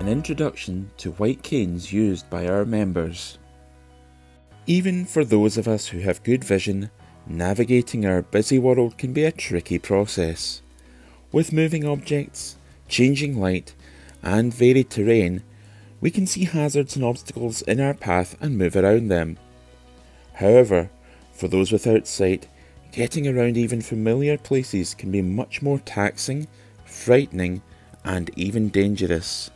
an introduction to white canes used by our members. Even for those of us who have good vision, navigating our busy world can be a tricky process. With moving objects, changing light, and varied terrain, we can see hazards and obstacles in our path and move around them. However, for those without sight, getting around even familiar places can be much more taxing, frightening, and even dangerous.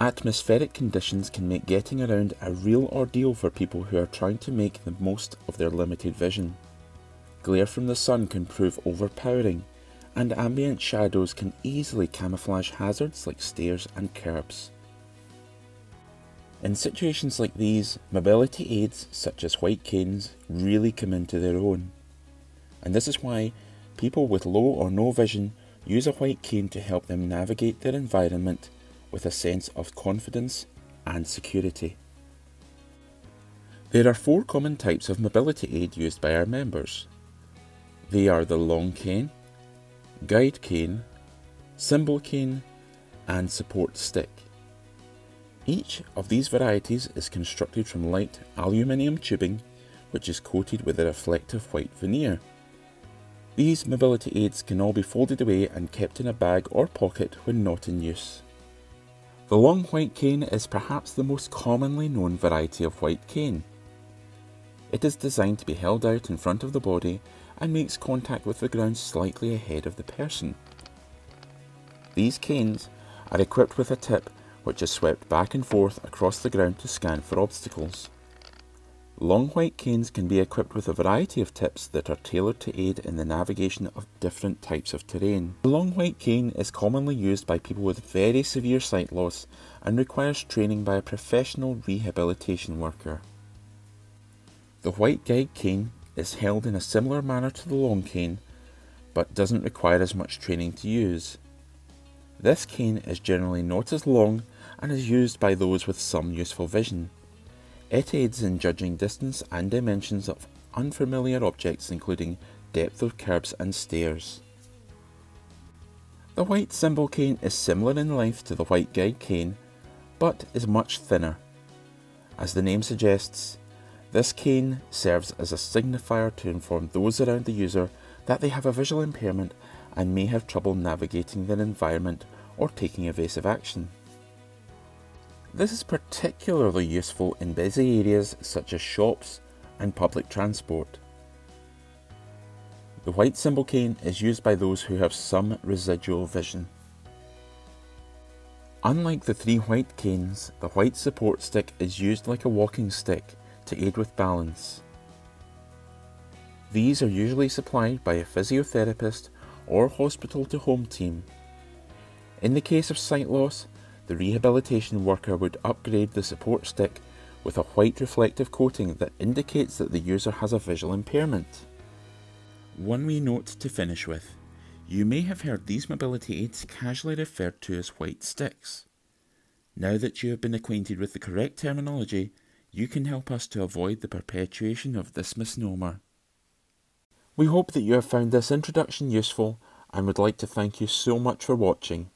Atmospheric conditions can make getting around a real ordeal for people who are trying to make the most of their limited vision. Glare from the sun can prove overpowering, and ambient shadows can easily camouflage hazards like stairs and curbs. In situations like these, mobility aids such as white canes really come into their own. And this is why people with low or no vision use a white cane to help them navigate their environment with a sense of confidence and security. There are four common types of mobility aid used by our members. They are the long cane, guide cane, symbol cane, and support stick. Each of these varieties is constructed from light aluminium tubing which is coated with a reflective white veneer. These mobility aids can all be folded away and kept in a bag or pocket when not in use. The long white cane is perhaps the most commonly known variety of white cane. It is designed to be held out in front of the body and makes contact with the ground slightly ahead of the person. These canes are equipped with a tip which is swept back and forth across the ground to scan for obstacles. Long white canes can be equipped with a variety of tips that are tailored to aid in the navigation of different types of terrain. The long white cane is commonly used by people with very severe sight loss and requires training by a professional rehabilitation worker. The white guide cane is held in a similar manner to the long cane, but doesn't require as much training to use. This cane is generally not as long and is used by those with some useful vision. It aids in judging distance and dimensions of unfamiliar objects including depth of curbs and stairs. The white symbol cane is similar in length to the white guide cane, but is much thinner. As the name suggests, this cane serves as a signifier to inform those around the user that they have a visual impairment and may have trouble navigating their environment or taking evasive action. This is particularly useful in busy areas such as shops and public transport. The white symbol cane is used by those who have some residual vision. Unlike the three white canes, the white support stick is used like a walking stick to aid with balance. These are usually supplied by a physiotherapist or hospital to home team. In the case of sight loss, the rehabilitation worker would upgrade the support stick with a white reflective coating that indicates that the user has a visual impairment. One wee note to finish with. You may have heard these mobility aids casually referred to as white sticks. Now that you have been acquainted with the correct terminology, you can help us to avoid the perpetuation of this misnomer. We hope that you have found this introduction useful and would like to thank you so much for watching.